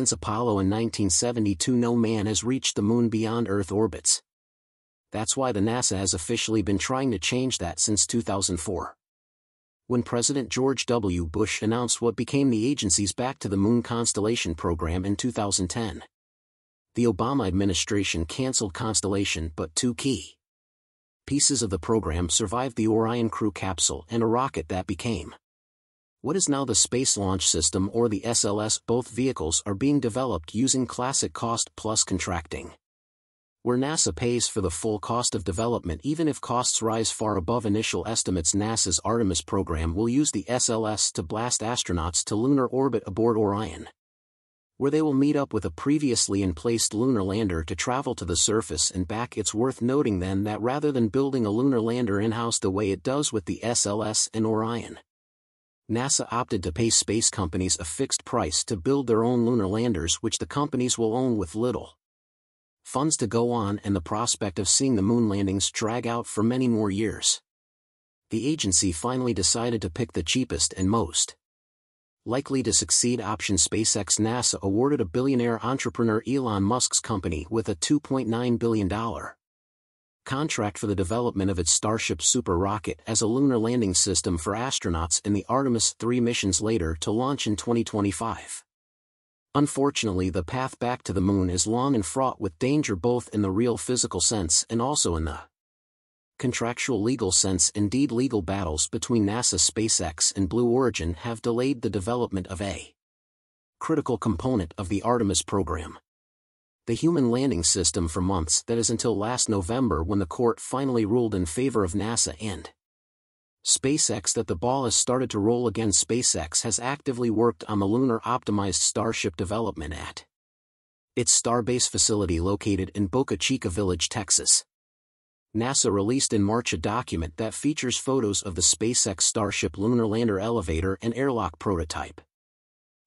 since Apollo in 1972 no man has reached the moon beyond Earth orbits. That's why the NASA has officially been trying to change that since 2004. When President George W. Bush announced what became the agency's Back to the Moon Constellation program in 2010. The Obama administration canceled Constellation but two key pieces of the program survived the Orion crew capsule and a rocket that became what is now the Space Launch System or the SLS. Both vehicles are being developed using classic cost-plus contracting. Where NASA pays for the full cost of development even if costs rise far above initial estimates NASA's Artemis program will use the SLS to blast astronauts to lunar orbit aboard Orion. Where they will meet up with a previously in-placed lunar lander to travel to the surface and back it's worth noting then that rather than building a lunar lander in-house the way it does with the SLS and Orion, NASA opted to pay space companies a fixed price to build their own lunar landers which the companies will own with little funds to go on and the prospect of seeing the moon landings drag out for many more years. The agency finally decided to pick the cheapest and most likely to succeed option SpaceX NASA awarded a billionaire entrepreneur Elon Musk's company with a $2.9 billion contract for the development of its Starship super rocket as a lunar landing system for astronauts in the Artemis 3 missions later to launch in 2025. Unfortunately the path back to the moon is long and fraught with danger both in the real physical sense and also in the contractual legal sense indeed legal battles between NASA SpaceX and Blue Origin have delayed the development of a critical component of the Artemis program the human landing system for months that is until last November when the court finally ruled in favor of NASA and SpaceX that the ball has started to roll again SpaceX has actively worked on the lunar optimized Starship development at its Starbase facility located in Boca Chica Village, Texas. NASA released in March a document that features photos of the SpaceX Starship lunar lander elevator and airlock prototype.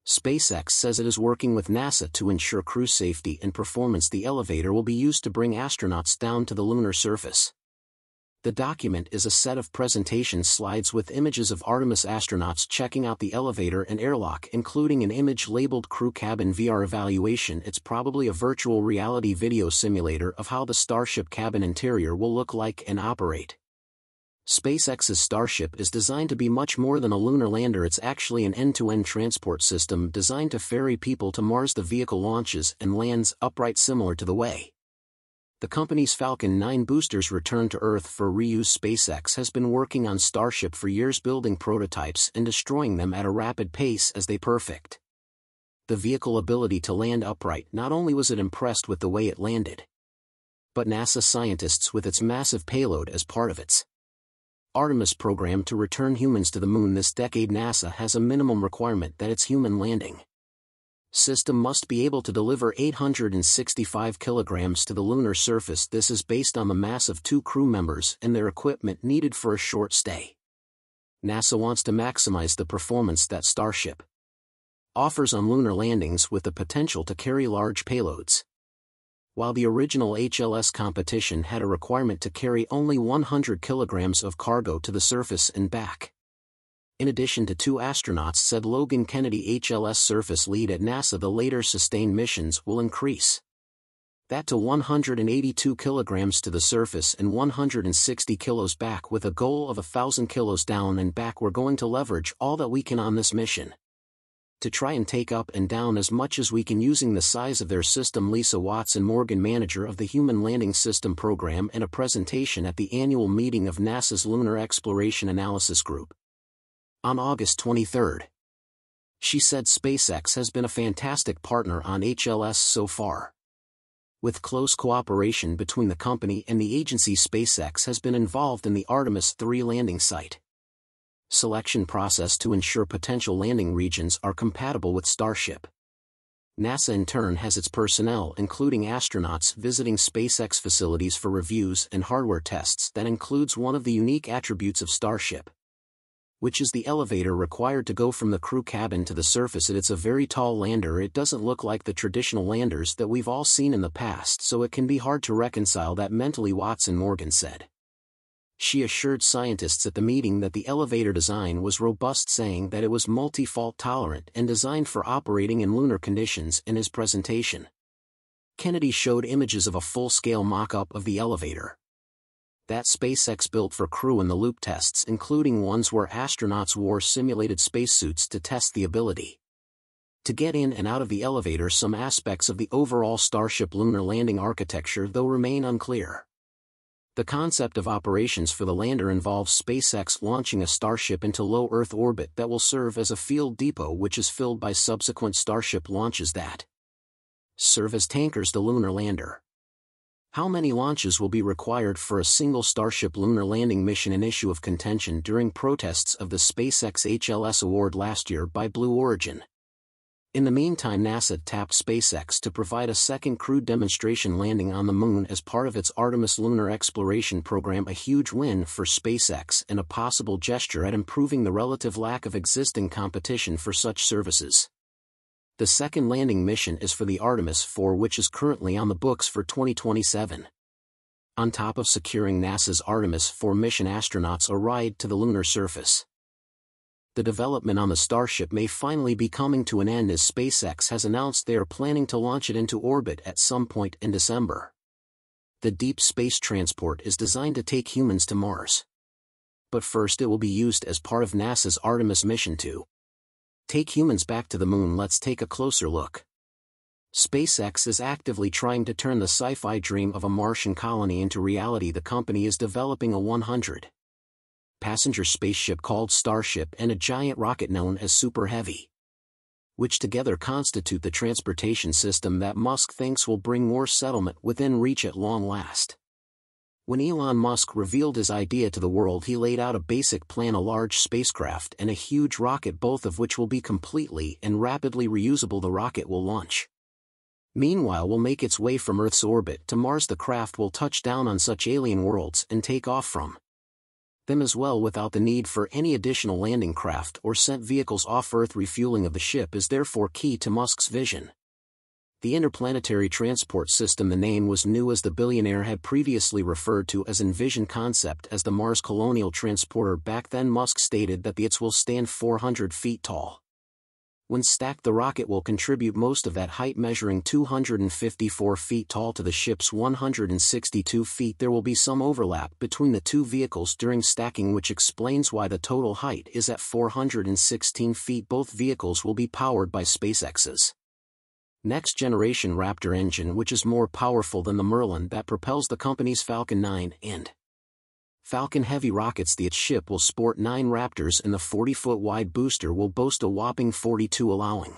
SpaceX says it is working with NASA to ensure crew safety and performance. The elevator will be used to bring astronauts down to the lunar surface. The document is a set of presentation slides with images of Artemis astronauts checking out the elevator and airlock including an image labeled Crew Cabin VR Evaluation. It's probably a virtual reality video simulator of how the Starship cabin interior will look like and operate. SpaceX's Starship is designed to be much more than a lunar lander it's actually an end-to-end transport system designed to ferry people to Mars the vehicle launches and lands upright similar to the way. The company's Falcon 9 boosters return to Earth for reuse SpaceX has been working on Starship for years building prototypes and destroying them at a rapid pace as they perfect. The vehicle ability to land upright not only was it impressed with the way it landed, but NASA scientists with its massive payload as part of its Artemis program to return humans to the moon this decade NASA has a minimum requirement that its human landing. System must be able to deliver 865 kilograms to the lunar surface. This is based on the mass of two crew members and their equipment needed for a short stay. NASA wants to maximize the performance that Starship offers on lunar landings with the potential to carry large payloads while the original HLS competition had a requirement to carry only 100 kilograms of cargo to the surface and back. In addition to two astronauts said Logan Kennedy HLS surface lead at NASA the later sustained missions will increase that to 182 kilograms to the surface and 160 kilos back with a goal of 1000 kilos down and back we're going to leverage all that we can on this mission to try and take up and down as much as we can using the size of their system Lisa Watson Morgan manager of the Human Landing System program in a presentation at the annual meeting of NASA's Lunar Exploration Analysis Group. On August 23. She said SpaceX has been a fantastic partner on HLS so far. With close cooperation between the company and the agency SpaceX has been involved in the Artemis 3 landing site selection process to ensure potential landing regions are compatible with Starship. NASA in turn has its personnel including astronauts visiting SpaceX facilities for reviews and hardware tests that includes one of the unique attributes of Starship, which is the elevator required to go from the crew cabin to the surface it's a very tall lander it doesn't look like the traditional landers that we've all seen in the past so it can be hard to reconcile that mentally Watson Morgan said. She assured scientists at the meeting that the elevator design was robust saying that it was multi-fault tolerant and designed for operating in lunar conditions in his presentation. Kennedy showed images of a full-scale mock-up of the elevator. That SpaceX built for crew in the loop tests including ones where astronauts wore simulated spacesuits to test the ability to get in and out of the elevator some aspects of the overall Starship lunar landing architecture though remain unclear. The concept of operations for the lander involves SpaceX launching a Starship into low Earth orbit that will serve as a field depot which is filled by subsequent Starship launches that serve as tankers to lunar lander. How many launches will be required for a single Starship lunar landing mission an issue of contention during protests of the SpaceX HLS award last year by Blue Origin. In the meantime NASA tapped SpaceX to provide a second crewed demonstration landing on the Moon as part of its Artemis lunar exploration program a huge win for SpaceX and a possible gesture at improving the relative lack of existing competition for such services. The second landing mission is for the Artemis 4 which is currently on the books for 2027. On top of securing NASA's Artemis 4 mission astronauts a ride to the lunar surface the development on the Starship may finally be coming to an end as SpaceX has announced they are planning to launch it into orbit at some point in December. The deep space transport is designed to take humans to Mars. But first it will be used as part of NASA's Artemis mission to take humans back to the moon let's take a closer look. SpaceX is actively trying to turn the sci-fi dream of a Martian colony into reality the company is developing a 100 passenger spaceship called Starship and a giant rocket known as Super Heavy. Which together constitute the transportation system that Musk thinks will bring more settlement within reach at long last. When Elon Musk revealed his idea to the world he laid out a basic plan a large spacecraft and a huge rocket both of which will be completely and rapidly reusable the rocket will launch. Meanwhile will make its way from Earth's orbit to Mars the craft will touch down on such alien worlds and take off from them as well without the need for any additional landing craft or sent vehicles off-Earth refueling of the ship is therefore key to Musk's vision. The interplanetary transport system the name was new as the billionaire had previously referred to as Envision concept as the Mars Colonial Transporter back then Musk stated that the ITS will stand 400 feet tall. When stacked the rocket will contribute most of that height measuring 254 feet tall to the ship's 162 feet. There will be some overlap between the two vehicles during stacking which explains why the total height is at 416 feet. Both vehicles will be powered by SpaceX's next generation Raptor engine which is more powerful than the Merlin that propels the company's Falcon 9 and Falcon Heavy rockets the ship will sport 9 Raptors and the 40-foot wide booster will boast a whopping 42 allowing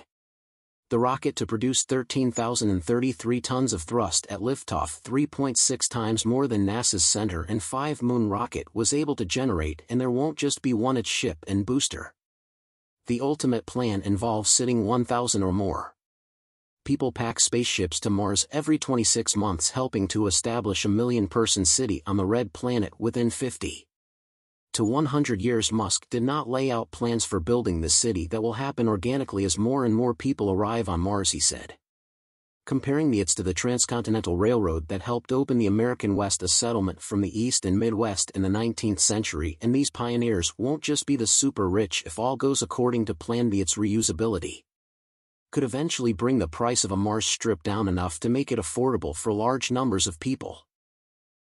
the rocket to produce 13,033 tons of thrust at liftoff 3.6 times more than NASA's Saturn 5 Moon rocket was able to generate and there won't just be one its ship and booster. The ultimate plan involves sitting 1,000 or more people pack spaceships to Mars every 26 months helping to establish a million-person city on the red planet within 50 to 100 years Musk did not lay out plans for building the city that will happen organically as more and more people arrive on Mars he said. Comparing the ITS to the Transcontinental Railroad that helped open the American West a settlement from the East and Midwest in the 19th century and these pioneers won't just be the super rich if all goes according to plan the ITS reusability could eventually bring the price of a Mars strip down enough to make it affordable for large numbers of people.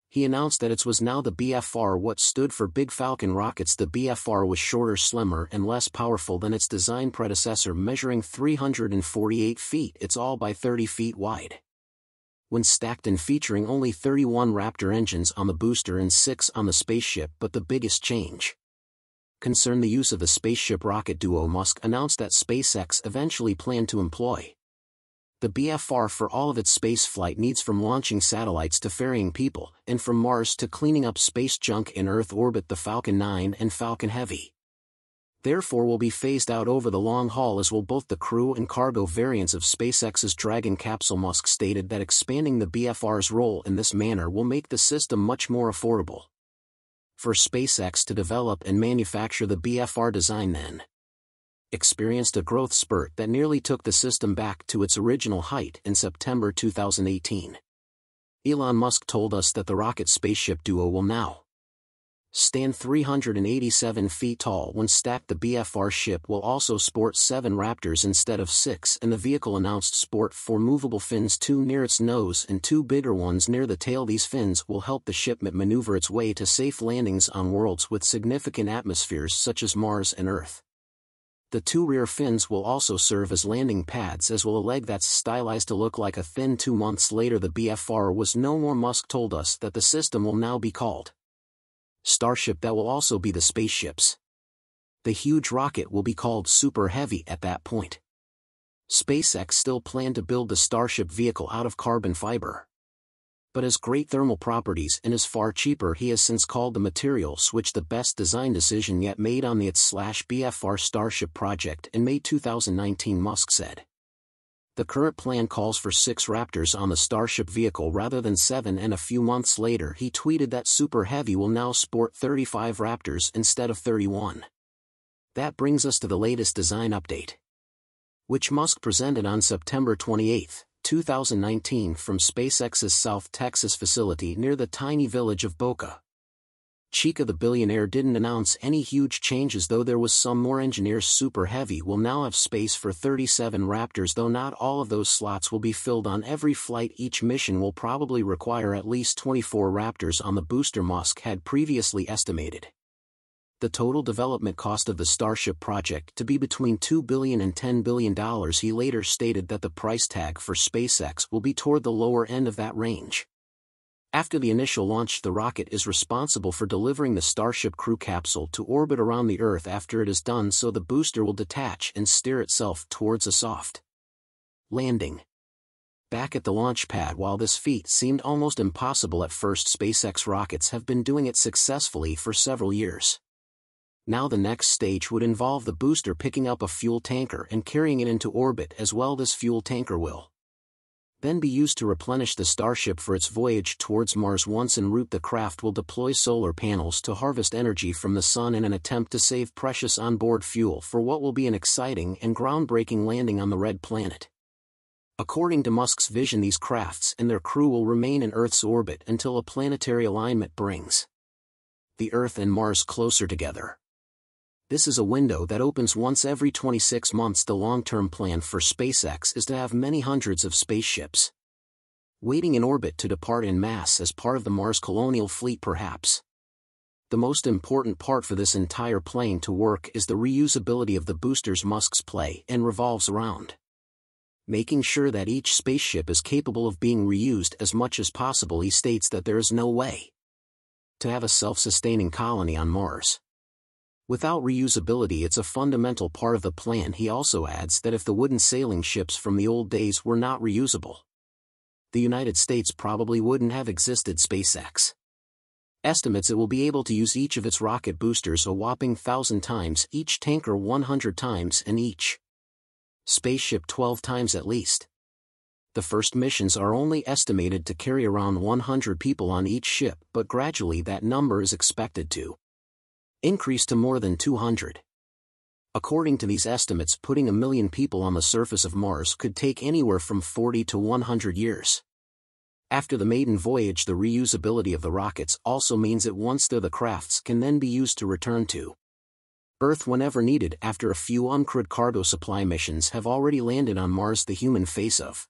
He announced that it was now the BFR what stood for Big Falcon rockets the BFR was shorter slimmer and less powerful than its design predecessor measuring 348 feet it's all by 30 feet wide. When stacked and featuring only 31 Raptor engines on the booster and 6 on the spaceship but the biggest change concern the use of the spaceship rocket duo Musk announced that SpaceX eventually planned to employ. The BFR for all of its spaceflight needs from launching satellites to ferrying people, and from Mars to cleaning up space junk in Earth orbit the Falcon 9 and Falcon Heavy. Therefore will be phased out over the long haul as will both the crew and cargo variants of SpaceX's Dragon capsule Musk stated that expanding the BFR's role in this manner will make the system much more affordable for SpaceX to develop and manufacture the BFR design then experienced a growth spurt that nearly took the system back to its original height in September 2018. Elon Musk told us that the rocket spaceship duo will now stand 387 feet tall when stacked. The BFR ship will also sport 7 Raptors instead of 6 and the vehicle announced sport 4 movable fins 2 near its nose and 2 bigger ones near the tail. These fins will help the shipment maneuver its way to safe landings on worlds with significant atmospheres such as Mars and Earth. The two rear fins will also serve as landing pads as will a leg that's stylized to look like a fin. Two months later the BFR was no more. Musk told us that the system will now be called Starship that will also be the spaceships. The huge rocket will be called Super Heavy at that point. SpaceX still planned to build the Starship vehicle out of carbon fiber. But has great thermal properties and is far cheaper he has since called the material switch the best design decision yet made on the ITS slash BFR Starship project in May 2019 Musk said. The current plan calls for six Raptors on the Starship vehicle rather than seven and a few months later he tweeted that Super Heavy will now sport 35 Raptors instead of 31. That brings us to the latest design update. Which Musk presented on September 28, 2019 from SpaceX's South Texas facility near the tiny village of Boca. Chica the billionaire didn't announce any huge changes though there was some more engineers Super Heavy will now have space for 37 Raptors though not all of those slots will be filled on every flight each mission will probably require at least 24 Raptors on the booster Musk had previously estimated. The total development cost of the Starship project to be between $2 billion and $10 billion he later stated that the price tag for SpaceX will be toward the lower end of that range. After the initial launch the rocket is responsible for delivering the Starship crew capsule to orbit around the Earth after it is done so the booster will detach and steer itself towards a soft landing. Back at the launch pad while this feat seemed almost impossible at first SpaceX rockets have been doing it successfully for several years. Now the next stage would involve the booster picking up a fuel tanker and carrying it into orbit as well this fuel tanker will then be used to replenish the Starship for its voyage towards Mars once en route the craft will deploy solar panels to harvest energy from the sun in an attempt to save precious onboard fuel for what will be an exciting and groundbreaking landing on the red planet. According to Musk's vision these crafts and their crew will remain in Earth's orbit until a planetary alignment brings the Earth and Mars closer together. This is a window that opens once every 26 months. The long term plan for SpaceX is to have many hundreds of spaceships waiting in orbit to depart in mass as part of the Mars colonial fleet, perhaps. The most important part for this entire plane to work is the reusability of the boosters Musk's play and revolves around making sure that each spaceship is capable of being reused as much as possible. He states that there is no way to have a self sustaining colony on Mars. Without reusability it's a fundamental part of the plan he also adds that if the wooden sailing ships from the old days were not reusable, the United States probably wouldn't have existed SpaceX. Estimates it will be able to use each of its rocket boosters a whopping thousand times, each tanker 100 times and each spaceship 12 times at least. The first missions are only estimated to carry around 100 people on each ship but gradually that number is expected to increased to more than 200. According to these estimates putting a million people on the surface of Mars could take anywhere from 40 to 100 years. After the maiden voyage the reusability of the rockets also means that once they're the crafts can then be used to return to Earth whenever needed after a few uncrewed cargo supply missions have already landed on Mars the human face of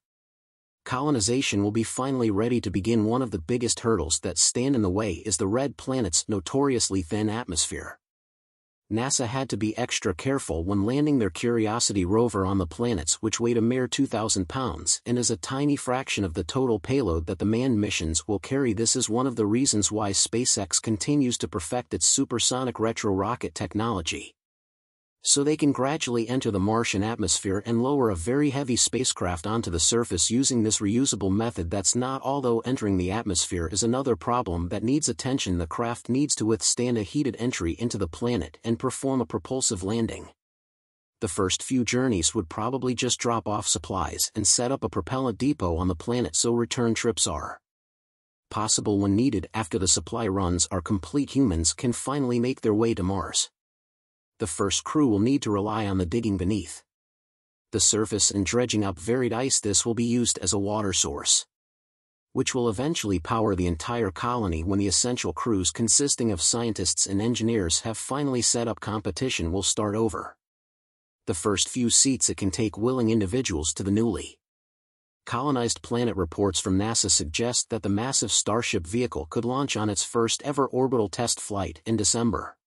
colonization will be finally ready to begin one of the biggest hurdles that stand in the way is the red planet's notoriously thin atmosphere. NASA had to be extra careful when landing their Curiosity rover on the planets which weighed a mere 2,000 pounds and is a tiny fraction of the total payload that the manned missions will carry. This is one of the reasons why SpaceX continues to perfect its supersonic retro rocket technology so they can gradually enter the Martian atmosphere and lower a very heavy spacecraft onto the surface using this reusable method that's not although entering the atmosphere is another problem that needs attention. The craft needs to withstand a heated entry into the planet and perform a propulsive landing. The first few journeys would probably just drop off supplies and set up a propellant depot on the planet so return trips are possible when needed after the supply runs are complete. Humans can finally make their way to Mars the first crew will need to rely on the digging beneath the surface and dredging up varied ice this will be used as a water source. which will eventually power the entire colony when the essential crews consisting of scientists and engineers have finally set up competition will start over. The first few seats it can take willing individuals to the newly colonized planet reports from NASA suggest that the massive Starship vehicle could launch on its first ever orbital test flight in December.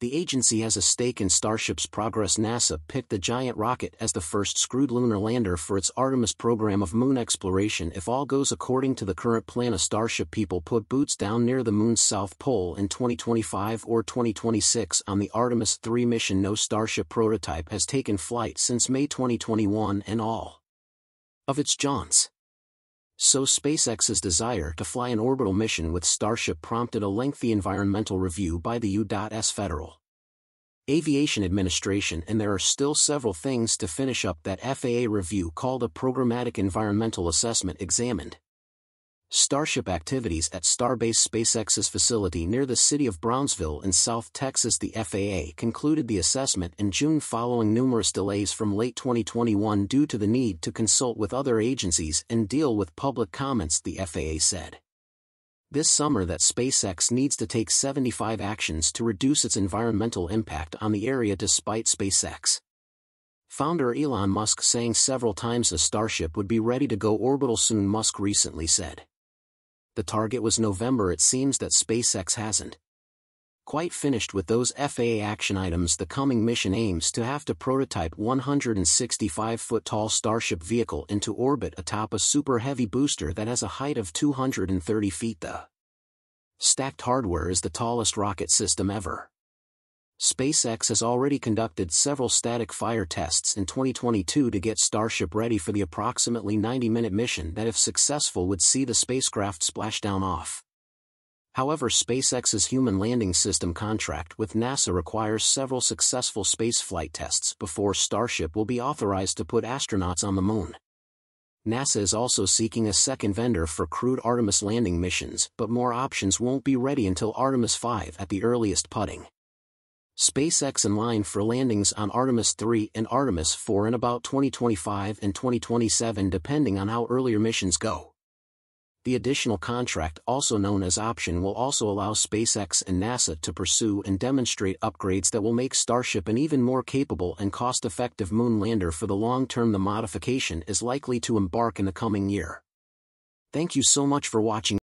The agency has a stake in Starship's progress. NASA picked the giant rocket as the first screwed lunar lander for its Artemis program of moon exploration. If all goes according to the current plan, a Starship people put boots down near the moon's south pole in 2025 or 2026 on the Artemis 3 mission. No Starship prototype has taken flight since May 2021 and all of its jaunts. So SpaceX's desire to fly an orbital mission with Starship prompted a lengthy environmental review by the U.S. Federal Aviation Administration and there are still several things to finish up that FAA review called a Programmatic Environmental Assessment examined. Starship activities at Starbase SpaceX's facility near the city of Brownsville in South Texas. The FAA concluded the assessment in June following numerous delays from late 2021 due to the need to consult with other agencies and deal with public comments, the FAA said. This summer that SpaceX needs to take 75 actions to reduce its environmental impact on the area despite SpaceX. Founder Elon Musk saying several times a Starship would be ready to go orbital soon Musk recently said the target was November it seems that SpaceX hasn't quite finished with those FAA action items the coming mission aims to have to prototype 165-foot-tall Starship vehicle into orbit atop a super heavy booster that has a height of 230 feet the stacked hardware is the tallest rocket system ever. SpaceX has already conducted several static fire tests in 2022 to get Starship ready for the approximately 90-minute mission that if successful would see the spacecraft splashdown off. However SpaceX's human landing system contract with NASA requires several successful spaceflight tests before Starship will be authorized to put astronauts on the moon. NASA is also seeking a second vendor for crewed Artemis landing missions but more options won't be ready until Artemis 5 at the earliest putting. SpaceX in line for landings on Artemis 3 and Artemis 4 in about 2025 and 2027 depending on how earlier missions go. The additional contract also known as Option will also allow SpaceX and NASA to pursue and demonstrate upgrades that will make Starship an even more capable and cost-effective moon lander for the long term the modification is likely to embark in the coming year. Thank you so much for watching